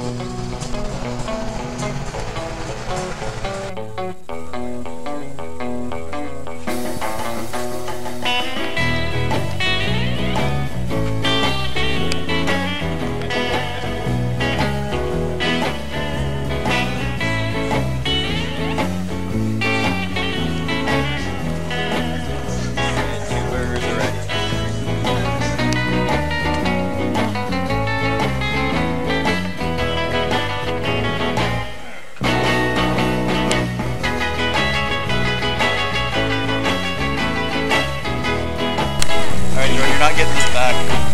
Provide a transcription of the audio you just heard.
Two Not getting this back.